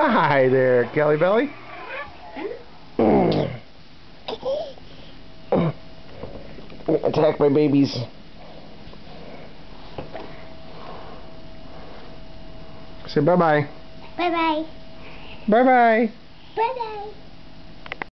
Hi there, Kelly Belly. Attack my babies. Say bye-bye. Bye bye. Bye-bye. Bye bye.